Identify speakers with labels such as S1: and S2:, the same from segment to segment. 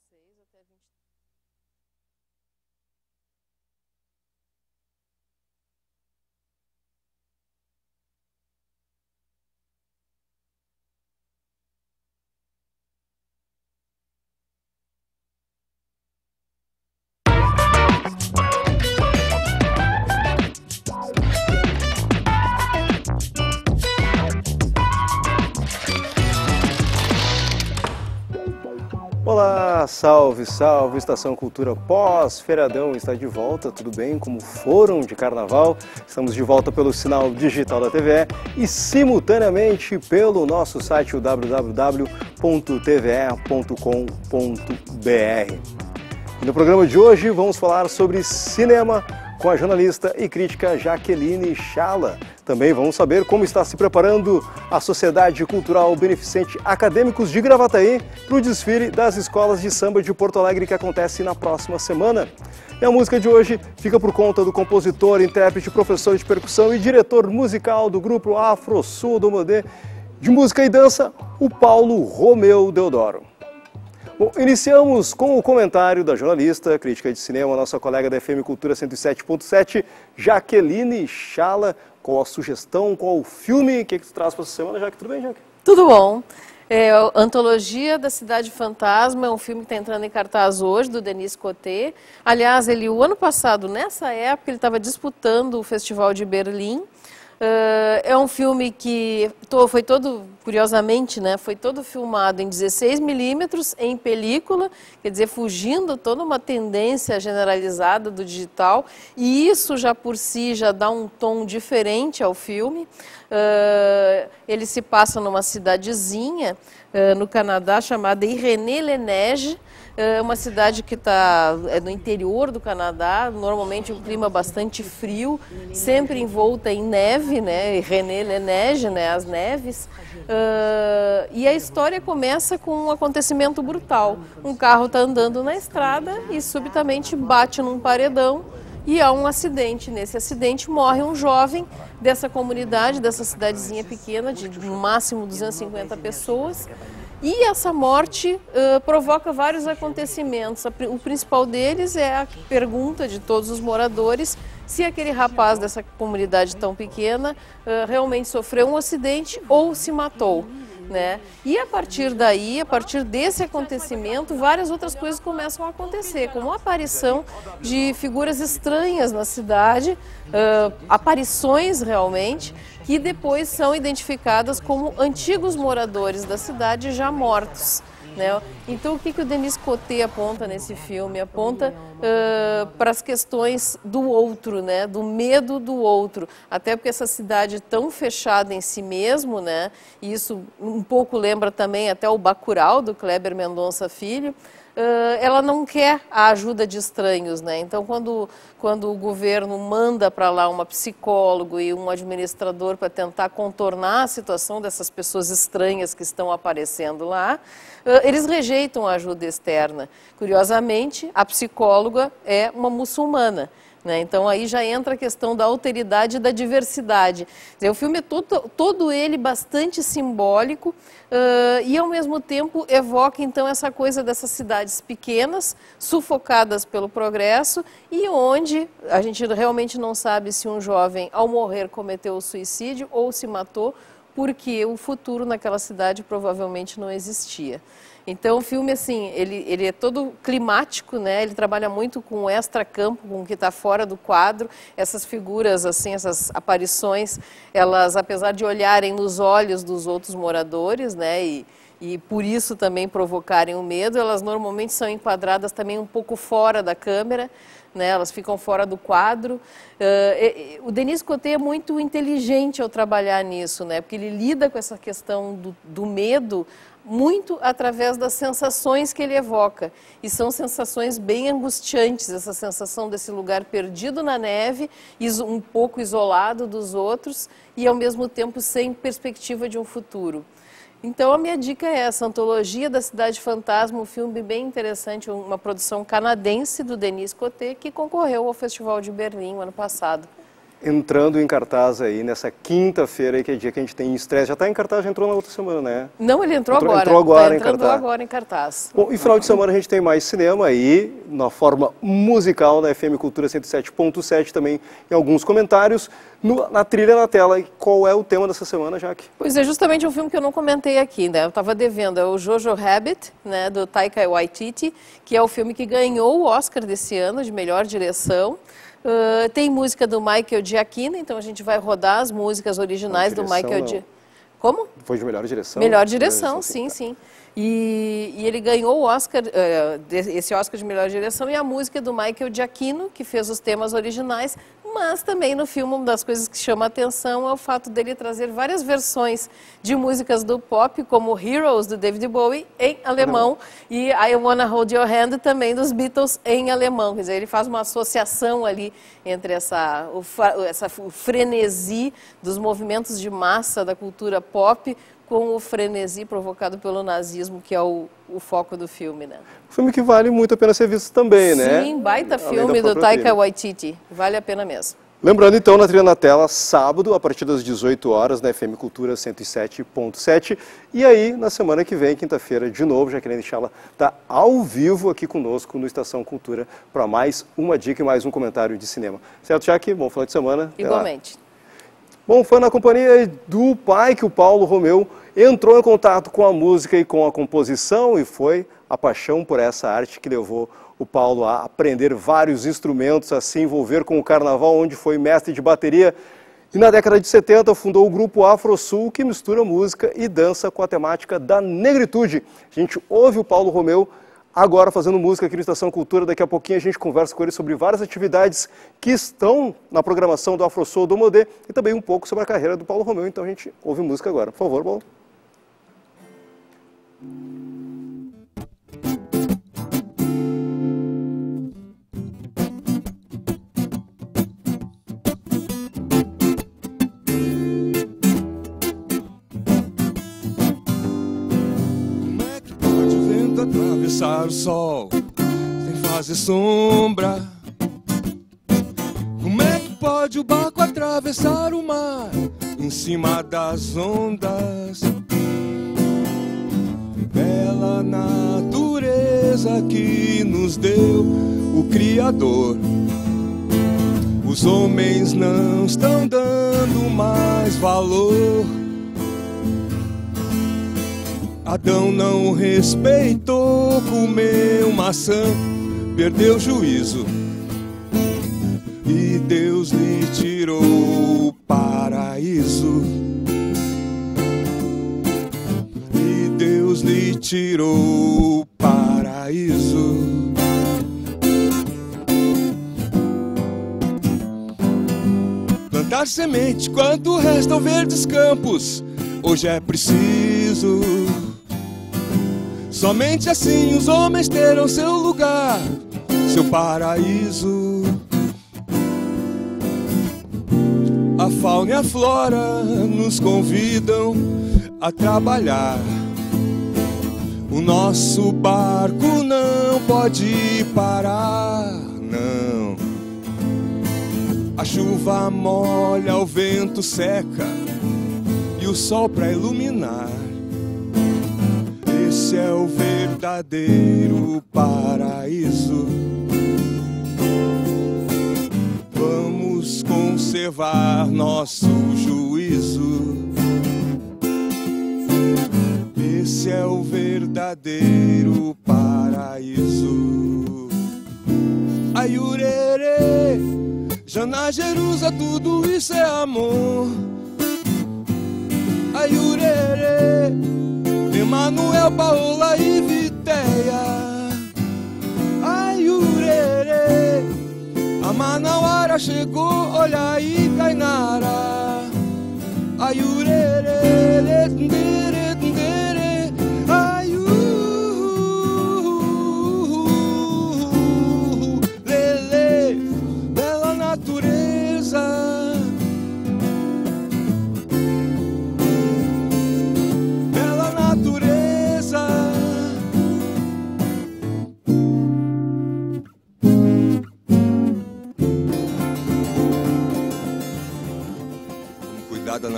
S1: 16 até 20.
S2: Salve, salve, Estação Cultura pós-feriadão está de volta, tudo bem? Como foram de carnaval? Estamos de volta pelo sinal digital da TVE e simultaneamente pelo nosso site www.tve.com.br. No programa de hoje vamos falar sobre cinema com a jornalista e crítica Jaqueline Chala. Também vamos saber como está se preparando a Sociedade Cultural Beneficente Acadêmicos de Gravataí para o desfile das escolas de samba de Porto Alegre que acontece na próxima semana. E a música de hoje fica por conta do compositor, intérprete, professor de percussão e diretor musical do grupo Afro Sul do Modê de música e dança, o Paulo Romeu Deodoro. Bom, iniciamos com o comentário da jornalista, crítica de cinema, nossa colega da FM Cultura 107.7, Jaqueline Chala, qual a sugestão, qual o filme que, é que tu traz para essa semana, Jaque? Tudo bem, Jaque?
S1: Tudo bom. É, Antologia da Cidade Fantasma é um filme que está entrando em cartaz hoje, do Denis Coté. Aliás, ele, o ano passado, nessa época, ele estava disputando o Festival de Berlim. Uh, é um filme que foi todo, curiosamente, né, foi todo filmado em 16 milímetros, em película, quer dizer, fugindo toda uma tendência generalizada do digital, e isso já por si já dá um tom diferente ao filme. Uh, ele se passa numa cidadezinha uh, no Canadá chamada Irené-Lenege, é uma cidade que está é no interior do Canadá, normalmente um clima bastante frio, sempre envolta em neve, né? René Lenege, né? As neves. Uh, e a história começa com um acontecimento brutal. Um carro está andando na estrada e subitamente bate num paredão e há um acidente. Nesse acidente morre um jovem dessa comunidade, dessa cidadezinha pequena, de no máximo 250 pessoas. E essa morte uh, provoca vários acontecimentos. O principal deles é a pergunta de todos os moradores se aquele rapaz dessa comunidade tão pequena uh, realmente sofreu um acidente ou se matou. Né? E a partir daí, a partir desse acontecimento, várias outras coisas começam a acontecer, como a aparição de figuras estranhas na cidade, uh, aparições realmente, que depois são identificadas como antigos moradores da cidade já mortos. Né? Então, o que, que o Denis Coté aponta nesse filme? Aponta uh, para as questões do outro, né? do medo do outro. Até porque essa cidade tão fechada em si mesmo, né? e isso um pouco lembra também até o Bacurau, do Kleber Mendonça Filho, ela não quer a ajuda de estranhos, né? Então, quando, quando o governo manda para lá uma psicólogo e um administrador para tentar contornar a situação dessas pessoas estranhas que estão aparecendo lá, eles rejeitam a ajuda externa. Curiosamente, a psicóloga é uma muçulmana. Né? Então aí já entra a questão da alteridade e da diversidade. O filme é todo, todo ele bastante simbólico uh, e ao mesmo tempo evoca então essa coisa dessas cidades pequenas, sufocadas pelo progresso e onde a gente realmente não sabe se um jovem ao morrer cometeu o suicídio ou se matou porque o futuro naquela cidade provavelmente não existia. Então o filme, assim, ele, ele é todo climático, né? Ele trabalha muito com o extra-campo, com o que está fora do quadro. Essas figuras, assim, essas aparições, elas, apesar de olharem nos olhos dos outros moradores, né? E, e por isso também provocarem o medo, elas normalmente são enquadradas também um pouco fora da câmera, né? elas ficam fora do quadro. Uh, o Denis Coté é muito inteligente ao trabalhar nisso, né? porque ele lida com essa questão do, do medo muito através das sensações que ele evoca. E são sensações bem angustiantes, essa sensação desse lugar perdido na neve, um pouco isolado dos outros e ao mesmo tempo sem perspectiva de um futuro. Então a minha dica é essa, Antologia da Cidade Fantasma, um filme bem interessante, uma produção canadense do Denis Coté, que concorreu ao Festival de Berlim no ano passado.
S2: Entrando em cartaz aí nessa quinta-feira, que é dia que a gente tem estresse. Já está em cartaz, já entrou na outra semana, né?
S1: Não, ele entrou,
S2: entrou
S1: agora.
S2: Entrou agora
S1: tá
S2: em cartaz.
S1: agora em cartaz.
S2: Bom, e final de semana a gente tem mais cinema aí, na forma musical da FM Cultura 107.7, também em alguns comentários. No, na trilha na tela, qual é o tema dessa semana, Jaque?
S1: Pois é, justamente um filme que eu não comentei aqui, né? Eu estava devendo, é o Jojo Rabbit, né, do Taika Waititi, que é o filme que ganhou o Oscar desse ano de melhor direção. Uh, tem música do Michael Giacchino, então a gente vai rodar as músicas originais do Michael Giacchino. Como?
S2: Foi de melhor direção?
S1: Melhor direção, sim, sim. E, e, ele ganhou o Oscar, uh, esse Oscar de melhor direção e a música do Michael Giacchino, que fez os temas originais, mas também no filme uma das coisas que chama atenção é o fato dele trazer várias versões de músicas do pop, como Heroes, do David Bowie, em alemão, e I Wanna Hold Your Hand, também dos Beatles, em alemão. Quer dizer, ele faz uma associação ali entre essa, o, essa, o frenesi dos movimentos de massa da cultura pop com o frenesi provocado pelo nazismo, que é o, o foco do filme, né?
S2: Filme que vale muito a pena ser visto também, né?
S1: Sim, baita Além filme do Taika Waititi. Vale a pena mesmo.
S2: Lembrando então, na trilha na tela, sábado, a partir das 18 horas, na FM Cultura 107.7. E aí, na semana que vem, quinta-feira, de novo, Jaqueline Chala está ao vivo aqui conosco no Estação Cultura para mais uma dica e mais um comentário de cinema. Certo, Jaque? Bom final de semana.
S1: Igualmente.
S2: Bom, foi na companhia do pai que o Paulo Romeu entrou em contato com a música e com a composição e foi a paixão por essa arte que levou o Paulo a aprender vários instrumentos, a se envolver com o carnaval, onde foi mestre de bateria. E na década de 70 fundou o grupo Afro Sul, que mistura música e dança com a temática da negritude. A gente ouve o Paulo Romeu agora fazendo música aqui no Estação Cultura. Daqui a pouquinho a gente conversa com ele sobre várias atividades que estão na programação do Afro Sul do Modê e também um pouco sobre a carreira do Paulo Romeu. Então a gente ouve música agora. Por favor, Paulo.
S3: Atravessar o sol sem fazer sombra? Como é que pode o barco atravessar o mar em cima das ondas? Bela natureza que nos deu o Criador. Os homens não estão dando mais valor Adão não respeitou, comeu maçã, perdeu juízo. E Deus lhe tirou o paraíso. E Deus lhe tirou o paraíso. Plantar semente quanto restam verdes campos. Hoje é preciso Somente assim os homens terão seu lugar, seu paraíso. A fauna e a flora nos convidam a trabalhar. O nosso barco não pode parar, não. A chuva molha, o vento seca e o sol para iluminar. Esse é o verdadeiro paraíso. Vamos conservar nosso juízo. Esse é o verdadeiro paraíso. Aiurere, Jana Jerusa, tudo isso é amor. Aiurere. Emanuel, Paola e Viteia. Ai, urere. A Manauara chegou, olha aí, Cainara. Ai, urere,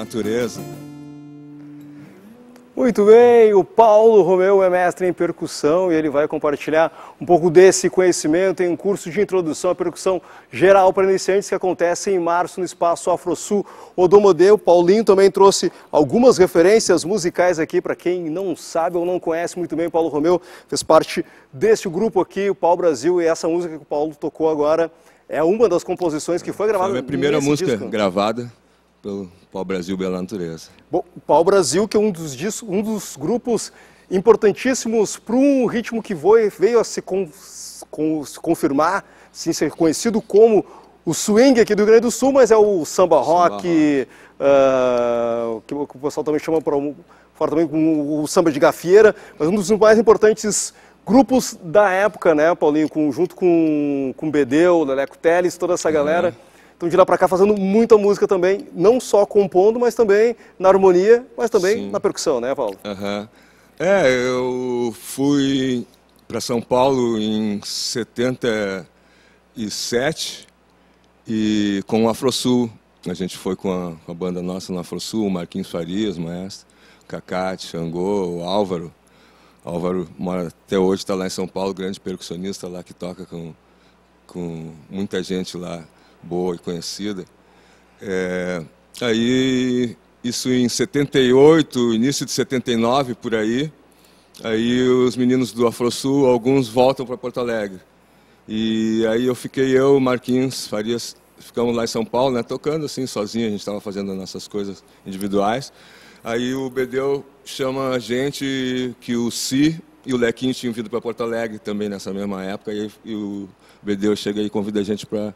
S3: natureza.
S2: Muito bem, o Paulo Romeu é mestre em percussão e ele vai compartilhar um pouco desse conhecimento em um curso de introdução à percussão geral para iniciantes que acontece em março no espaço AfroSul Odomodê. O Paulinho também trouxe algumas referências musicais aqui para quem não sabe ou não conhece muito bem. O Paulo Romeu fez parte desse grupo aqui, o Pau Brasil, e essa música que o Paulo tocou agora é uma das composições que foi gravada.
S3: Foi a minha primeira música
S2: disco.
S3: gravada pelo Pau Brasil Bela Natureza.
S2: Bom, o Pau Brasil, que é um dos, discos, um dos grupos importantíssimos para um ritmo que foi, veio a se, con, con, se confirmar, sim, ser conhecido como o swing aqui do Rio Grande do Sul, mas é o samba rock, uh, que o pessoal também chama para fora também com o samba de gafieira, mas um dos mais importantes grupos da época, né, Paulinho, com, junto com, com Bedeu, Leleco Teles, toda essa galera. Uhum. Então de lá para cá fazendo muita música também, não só compondo, mas também na harmonia, mas também Sim. na percussão, né, Paulo?
S3: Uhum. É, eu fui para São Paulo em 77 e com o Afrosul. A gente foi com a, com a banda nossa no Afrosul, Marquinhos Farias, maestro, Cacate, Xangô, o Álvaro. O Álvaro mora, até hoje está lá em São Paulo, grande percussionista lá que toca com, com muita gente lá boa e conhecida. É, aí, isso em 78, início de 79, por aí, aí os meninos do AfroSul, alguns voltam para Porto Alegre. E aí eu fiquei, eu, Marquinhos Farias, ficamos lá em São Paulo, né, tocando assim, sozinho, a gente estava fazendo as nossas coisas individuais. Aí o Bedeu chama a gente que o Si e o Lequinho tinham vindo para Porto Alegre também nessa mesma época, e, e o Bedeu chega e convida a gente para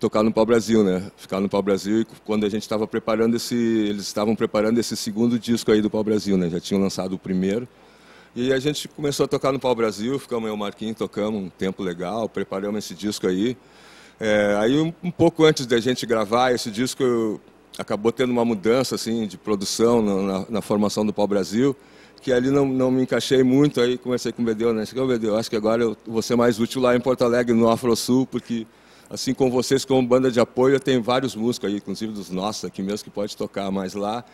S3: tocar no Pau Brasil, né? Ficar no Pau Brasil e quando a gente estava preparando esse, eles estavam preparando esse segundo disco aí do Pau Brasil, né? Já tinham lançado o primeiro. E a gente começou a tocar no Pau Brasil, ficamos eu Marquinhos tocamos um tempo legal, preparamos esse disco aí. É, aí um, um, pouco antes da gente gravar esse disco, acabou tendo uma mudança assim de produção na, na, formação do Pau Brasil, que ali não, não me encaixei muito, aí comecei com o Bedeu, né? Cheguei, Bedeu, acho que agora eu vou ser mais útil lá em Porto Alegre, no Afro Sul, porque assim como vocês, como banda de apoio, tem vários músicos aí, inclusive dos nossos aqui mesmo, que pode tocar, mas lá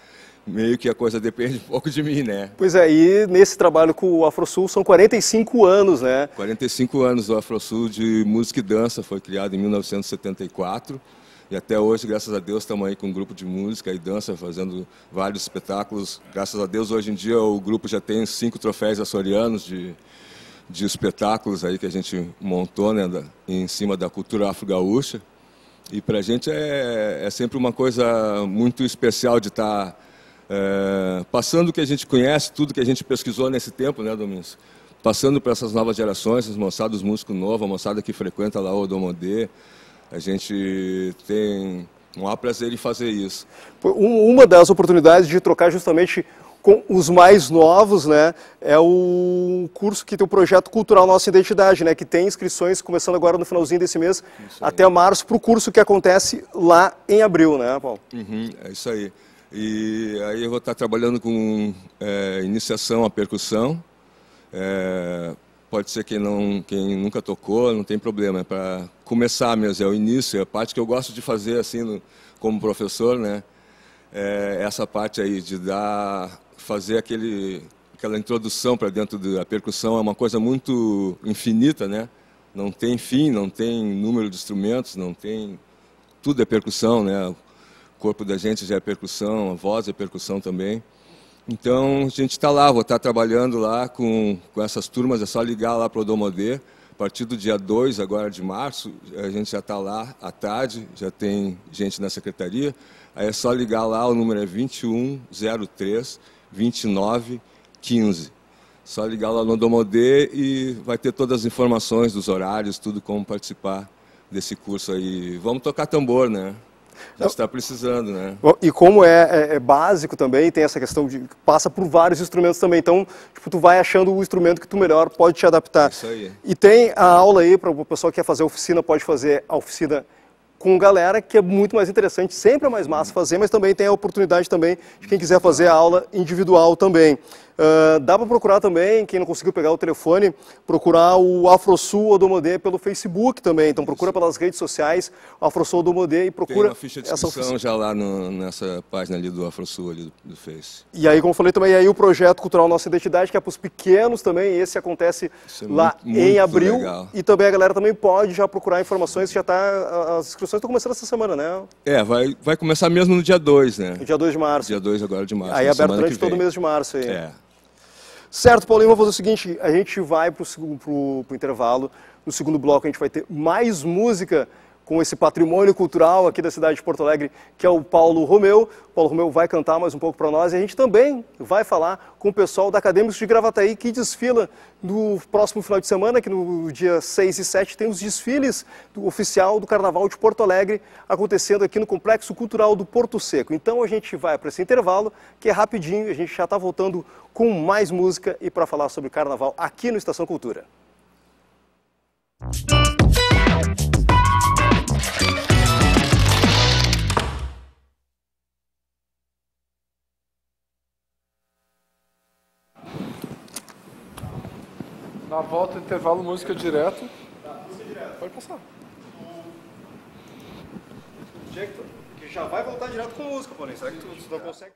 S3: meio que a coisa depende um pouco de mim, né?
S2: Pois é, e nesse trabalho com o AfroSul são 45 anos, né?
S3: 45 anos do AfroSul de música e dança, foi criado em 1974. E até hoje, graças a Deus, estamos aí com um grupo de música e dança, fazendo vários espetáculos. Graças a Deus, hoje em dia, o grupo já tem cinco troféus açorianos de, de espetáculos aí que a gente montou né, em cima da cultura afro-gaúcha. E para a gente é, é, sempre uma coisa muito especial de estar tá, é, passando o que a gente conhece, tudo que a gente pesquisou nesse tempo, né, Domingos? Passando para essas novas gerações, as moçadas, os músicos novos, a moçada que frequenta lá o Domodê. A gente tem um maior prazer em fazer isso.
S2: Uma das oportunidades de trocar justamente com os mais novos, né, é o curso que tem o projeto cultural Nossa Identidade, né, que tem inscrições começando agora no finalzinho desse mês até março para o curso que acontece lá em abril, né, Paulo?
S3: Uhum, é isso aí. E aí eu vou estar trabalhando com é, iniciação à percussão. É, pode ser quem não, quem nunca tocou, não tem problema. É para começar mesmo, é o início, é a parte que eu gosto de fazer assim, no, como professor, né? É essa parte aí de dar fazer aquele, aquela introdução para dentro da percussão é uma coisa muito infinita, né? Não tem fim, não tem número de instrumentos, não tem tudo é percussão, né? O corpo da gente já é percussão, a voz é percussão também. Então a gente está lá, vou estar tá trabalhando lá com, com essas turmas, é só ligar lá para o Domodê. A partir do dia 2 agora de março, a gente já está lá à tarde, já tem gente na secretaria. Aí é só ligar lá, o número é 2103 2915. Só ligar lá no Domodê e vai ter todas as informações dos horários, tudo como participar desse curso aí. Vamos tocar tambor, né? Já está precisando, né?
S2: E como é, é, é, básico também, tem essa questão de passa por vários instrumentos também. Então, tipo, tu vai achando o instrumento que tu melhor pode te adaptar.
S3: Isso aí.
S2: E tem a aula aí para o pessoal que quer fazer oficina, pode fazer a oficina com galera que é muito mais interessante, sempre é mais massa fazer, mas também tem a oportunidade também de quem quiser fazer a aula individual também. Uh, dá para procurar também, quem não conseguiu pegar o telefone, procurar o AfroSul Odomodê pelo Facebook também. Então procura pelas redes sociais o AfroSul Odomodê e procura
S3: Tem uma ficha de inscrição já lá no, nessa página ali do AfroSul ali do, do Face.
S2: E aí, como eu falei também, aí o projeto cultural Nossa Identidade, que é para os pequenos também, esse acontece é lá muito, muito em abril. Legal. E também a galera também pode já procurar informações, já tá, as inscrições estão começando essa semana, né?
S3: É, vai, vai começar mesmo no dia 2, né?
S2: No dia 2 de março.
S3: Dia 2 agora de março.
S2: Aí é aberto durante todo o mês de março aí.
S3: É.
S2: Certo, Paulinho, vamos fazer o seguinte, a gente vai para o intervalo, no segundo bloco a gente vai ter mais música com esse patrimônio cultural aqui da cidade de Porto Alegre, que é o Paulo Romeu. O Paulo Romeu vai cantar mais um pouco para nós e a gente também vai falar com o pessoal da Acadêmicos de Gravataí que desfila no próximo final de semana, que no dia 6 e 7 tem os desfiles do oficial do Carnaval de Porto Alegre acontecendo aqui no Complexo Cultural do Porto Seco. Então a gente vai para esse intervalo, que é rapidinho, a gente já está voltando com mais música e para falar sobre Carnaval aqui no Estação Cultura.
S4: Na volta, intervalo, música direto.
S2: Tá, música direto.
S4: Pode passar.
S2: que já vai voltar direto com música, porém. Será que tu, tu não consegue?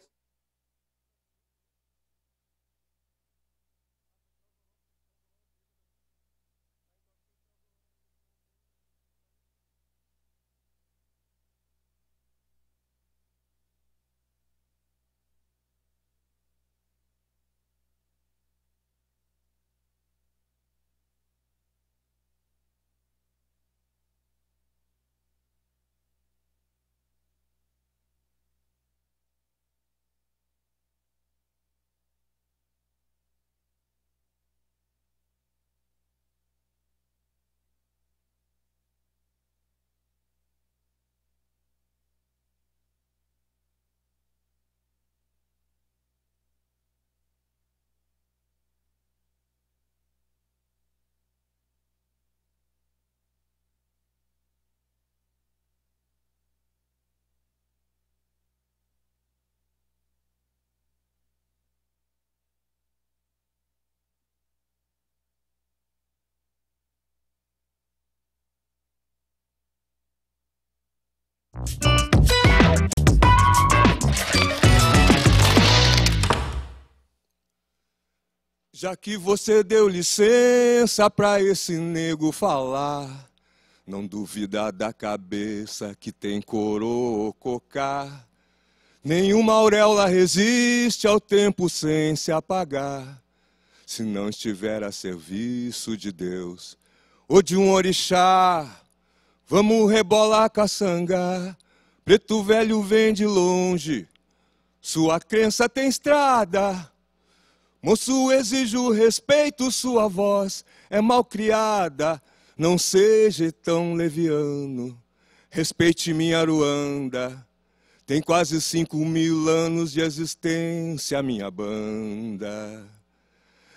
S3: Já que você deu licença pra esse nego falar, não duvida da cabeça que tem coroa cocar. Nenhuma auréola resiste ao tempo sem se apagar, se não estiver a serviço de Deus ou de um orixá. Vamos rebolar caçanga, preto velho vem de longe, sua crença tem estrada. Moço, exijo respeito, sua voz é mal criada, não seja tão leviano. Respeite minha Ruanda, tem quase cinco mil anos de existência minha banda.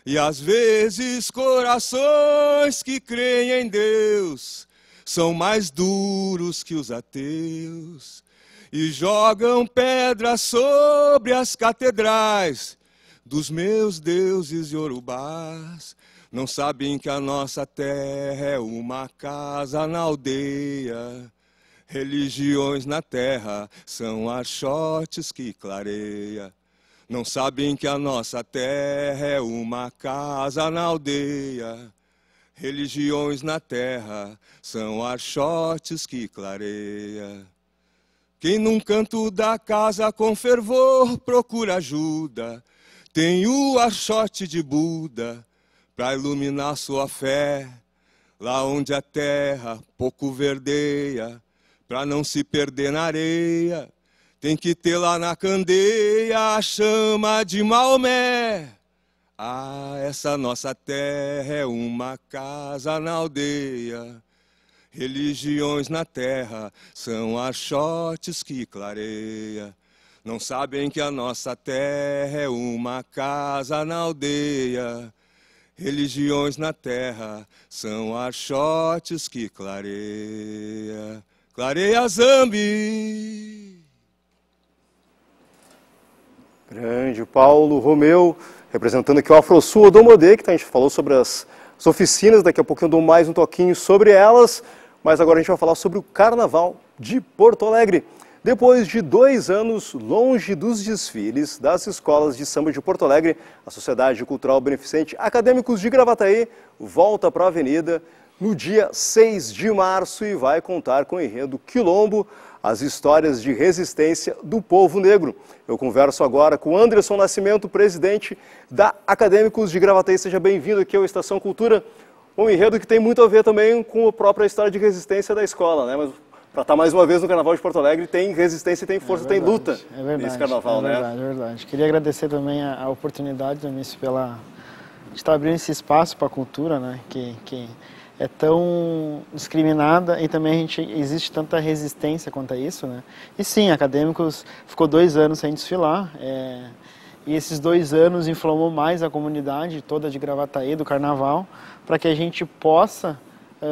S3: E às vezes corações que creem em Deus são mais duros que os ateus e jogam pedras sobre as catedrais dos meus deuses yorubás. Não sabem que a nossa terra é uma casa na aldeia. Religiões na terra são archotes que clareia. Não sabem que a nossa terra é uma casa na aldeia. Religiões na terra são archotes que clareia. Quem num canto da casa com fervor procura ajuda, tem o archote de Buda para iluminar sua fé, lá onde a terra pouco verdeia, para não se perder na areia. Tem que ter lá na candeia a chama de Maomé. Ah, essa nossa terra é uma casa na aldeia. Religiões na terra são achotes que clareia. Não sabem que a nossa terra é uma casa na aldeia. Religiões na terra são achotes que clareia. Clareia Zambi.
S2: Grande Paulo Romeu, representando aqui o AfroSul Odomodê, que a gente falou sobre as, as oficinas, daqui a pouquinho eu dou mais um toquinho sobre elas, mas agora a gente vai falar sobre o Carnaval de Porto Alegre. Depois de dois anos longe dos desfiles das escolas de samba de Porto Alegre, a Sociedade Cultural Beneficente Acadêmicos de Gravataí volta para a Avenida no dia 6 de março e vai contar com o enredo Quilombo, as histórias de resistência do povo negro. Eu converso agora com Anderson Nascimento, presidente da Acadêmicos de Gravataí. Seja bem-vindo aqui ao Estação Cultura. Um enredo que tem muito a ver também com a própria história de resistência da escola, né? Mas para estar mais uma vez no Carnaval de Porto Alegre, tem resistência, tem força, é verdade, tem luta
S5: é verdade,
S2: nesse Carnaval,
S5: é
S2: né?
S5: É verdade, é verdade. Queria agradecer também a, a oportunidade, Domício, pela de estar abrindo esse espaço para a cultura, né? Que, que é tão discriminada e também a gente existe tanta resistência quanto a isso, né? E sim, acadêmicos ficou dois anos sem desfilar, é, e esses dois anos inflamou mais a comunidade toda de Gravataí do Carnaval, para que a gente possa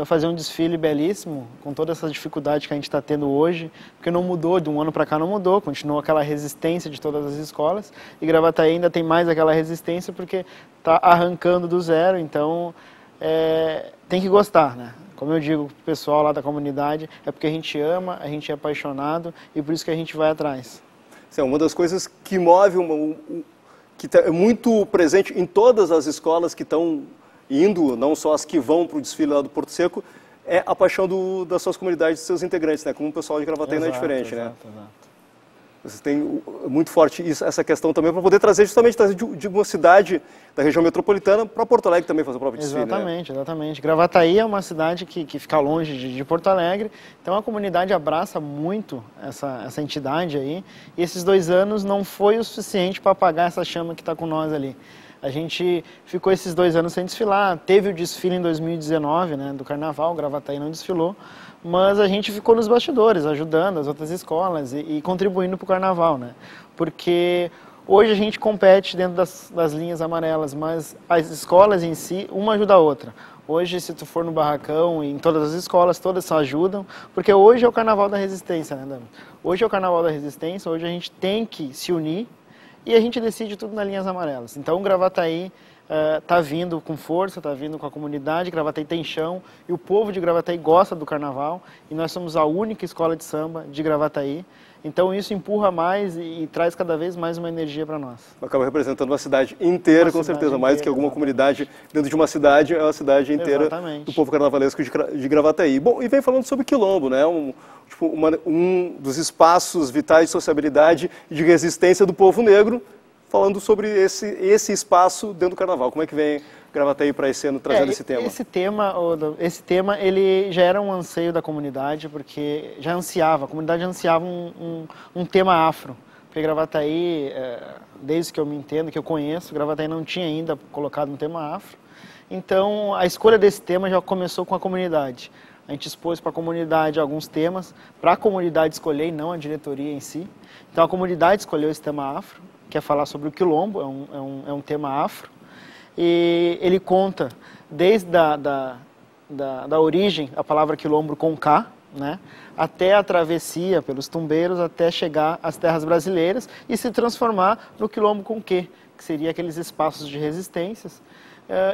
S5: fazer um desfile belíssimo, com toda essa dificuldade que a gente está tendo hoje, porque não mudou, de um ano para cá não mudou, continuou aquela resistência de todas as escolas, e Gravataí ainda tem mais aquela resistência porque está arrancando do zero, então é, tem que gostar, né? Como eu digo para o pessoal lá da comunidade, é porque a gente ama, a gente é apaixonado e por isso que a gente vai atrás.
S2: Sim, uma das coisas que move, uma, um, que é muito presente em todas as escolas que estão indo, não só as que vão para o desfile lá do Porto Seco, é a paixão do, das suas comunidades, dos seus integrantes, né? Como o pessoal de Gravataí não é diferente,
S5: exato,
S2: né?
S5: Exato.
S2: Você tem muito forte isso, essa questão também para poder trazer justamente trazer de, de, uma cidade da região metropolitana para Porto Alegre também fazer o próprio desfile.
S5: Exatamente,
S2: né?
S5: exatamente. Gravataí é uma cidade que, que fica longe de, de, Porto Alegre, então a comunidade abraça muito essa, essa entidade aí. E esses dois anos não foi o suficiente para apagar essa chama que está com nós ali. A gente ficou esses dois anos sem desfilar. Teve o desfile em 2019, né, do Carnaval, Gravataí não desfilou, mas a gente ficou nos bastidores, ajudando as outras escolas e, e contribuindo para o carnaval, né? Porque hoje a gente compete dentro das, das, linhas amarelas, mas as escolas em si, uma ajuda a outra. Hoje, se tu for no barracão, em todas as escolas, todas só ajudam, porque hoje é o carnaval da resistência, né, Dama? Hoje é o carnaval da resistência, hoje a gente tem que se unir e a gente decide tudo nas linhas amarelas. Então, o Gravataí está uh, vindo com força, está vindo com a comunidade, Gravataí tem chão, e o povo de Gravataí gosta do carnaval, e nós somos a única escola de samba de Gravataí, então isso empurra mais e, e traz cada vez mais uma energia para nós.
S2: Acaba representando uma cidade inteira, uma com cidade certeza, mais do que alguma exatamente. comunidade dentro de uma cidade, é uma cidade inteira
S5: exatamente.
S2: do povo carnavalesco de, de Gravataí. Bom, e vem falando sobre Quilombo, né? Um, tipo, uma, um dos espaços vitais de sociabilidade e de resistência do povo negro, falando sobre esse, esse espaço dentro do carnaval. Como é que vem Gravataí para esse ano trazendo
S5: é,
S2: esse tema?
S5: Esse tema, esse tema, ele já era um anseio da comunidade, porque já ansiava, a comunidade ansiava um, um, um tema afro. Porque Gravataí, é, desde que eu me entendo, que eu conheço, Gravataí não tinha ainda colocado um tema afro. Então, a escolha desse tema já começou com a comunidade. A gente expôs para a comunidade alguns temas, para a comunidade escolher e não a diretoria em si. Então, a comunidade escolheu esse tema afro que é falar sobre o quilombo, é um, é um, é um tema afro. E ele conta desde a da, da, da origem, a palavra quilombo com K, né, até a travessia pelos tumbeiros, até chegar às terras brasileiras e se transformar no quilombo com Q, que seria aqueles espaços de resistências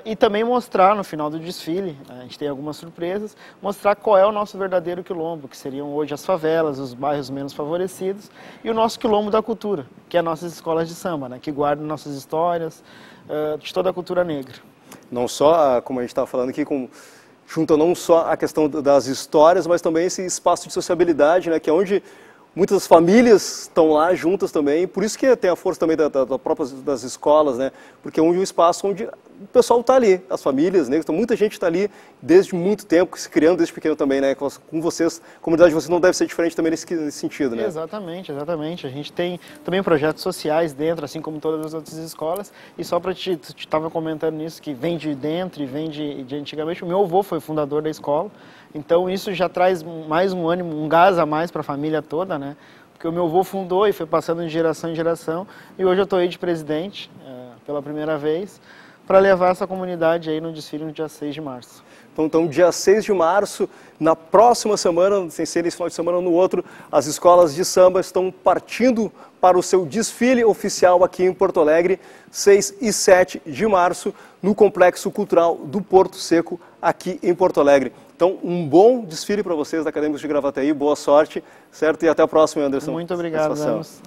S5: e também mostrar no final do desfile, a gente tem algumas surpresas, mostrar qual é o nosso verdadeiro quilombo, que seriam hoje as favelas, os bairros menos favorecidos, e o nosso quilombo da cultura, que é as nossas escolas de samba, né, que guardam nossas histórias uh, de toda a cultura negra.
S2: Não só, como a gente estava falando aqui, com, junta não só a questão das histórias, mas também esse espaço de sociabilidade, né, que é onde muitas famílias estão lá juntas também, por isso que tem a força também da, da, da própria, das escolas, né? Porque é um espaço onde o pessoal está ali, as famílias, né? Então, muita gente está ali desde muito tempo, se criando desde pequeno também, né? Com vocês, a comunidade de vocês não deve ser diferente também nesse, nesse sentido, né?
S5: Exatamente, exatamente. A gente tem também projetos sociais dentro, assim como todas as outras escolas. E só para te, estava comentando nisso, que vem de dentro e vem de, de antigamente. O meu avô foi fundador da escola, então isso já traz mais um ânimo, um gás a mais para a família toda, né? Porque o meu avô fundou e foi passando de geração em geração. E hoje eu estou aí de presidente, é, pela primeira vez para levar essa comunidade aí no desfile no dia 6 de março.
S2: Então, então, dia 6 de março, na próxima semana, sem ser esse final de semana ou no outro, as escolas de samba estão partindo para o seu desfile oficial aqui em Porto Alegre, 6 e 7 de março, no Complexo Cultural do Porto Seco, aqui em Porto Alegre. Então, um bom desfile para vocês da Acadêmicos de Gravataí, boa sorte, certo? E até a próxima, Anderson.
S5: Muito obrigado.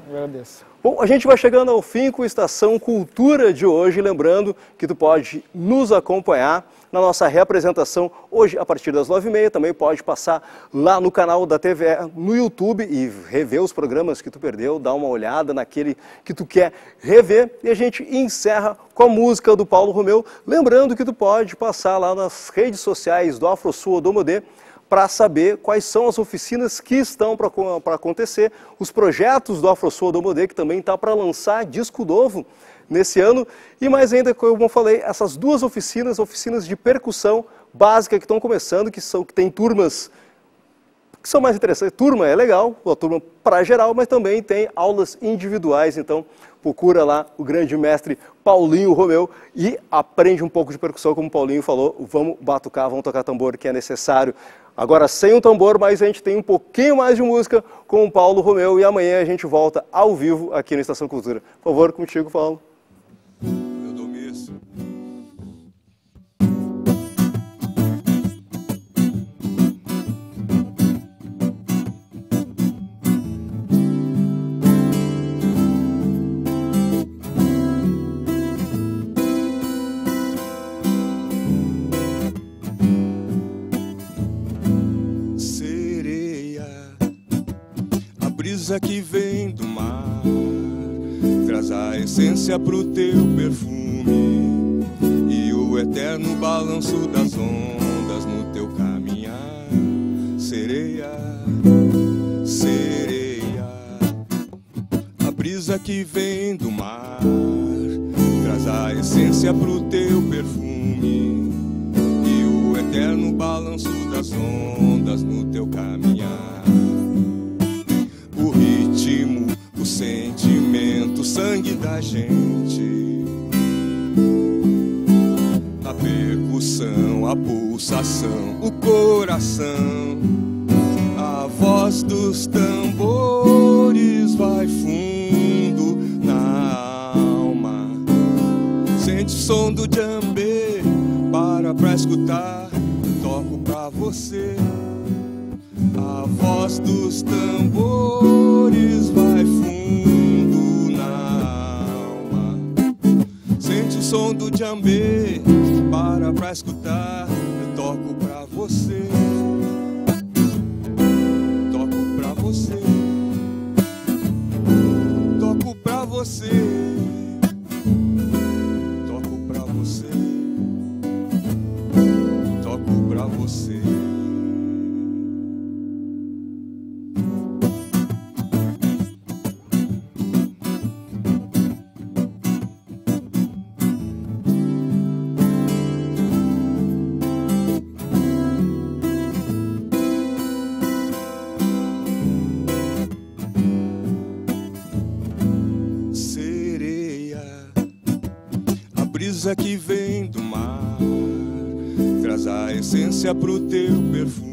S5: Agradeço.
S2: Bom, a gente vai chegando ao fim com a Estação Cultura de hoje, lembrando que tu pode nos acompanhar na nossa reapresentação hoje a partir das nove e meia. Também pode passar lá no canal da TV, no YouTube e rever os programas que tu perdeu, dar uma olhada naquele que tu quer rever. E a gente encerra com a música do Paulo Romeu, lembrando que tu pode passar lá nas redes sociais do AfroSul ou do Modê para saber quais são as oficinas que estão para acontecer, os projetos do AfroSul do Modê, que também está para lançar disco novo nesse ano, e mais ainda, como eu falei, essas duas oficinas, oficinas de percussão básica que estão começando, que, são, que tem turmas que são mais interessantes. Turma é legal, a turma para geral, mas também tem aulas individuais, então procura lá o grande mestre Paulinho Romeu e aprende um pouco de percussão, como o Paulinho falou, vamos batucar, vamos tocar tambor, que é necessário Agora sem o tambor, mas a gente tem um pouquinho mais de música com o Paulo Romeu e amanhã a gente volta ao vivo aqui no Estação Cultura. Por favor, contigo, Paulo.
S3: Brisa que vem do mar traz a essência pro teu perfume e o eterno balanço das ondas no teu caminhar. Sereia, sereia, a brisa que vem do mar traz a essência pro teu perfume e o eterno balanço das ondas no teu caminhar. Sentimento, sangue da gente. A percussão, a pulsação, o coração, a voz dos tambores vai fundo na alma. Sente o som do jambê, para pra escutar, toco pra você. A voz dos tambores vai som do jambê para pra escutar. Eu toco pra você. Brisa que vem do mar. Traz a essência pro teu perfume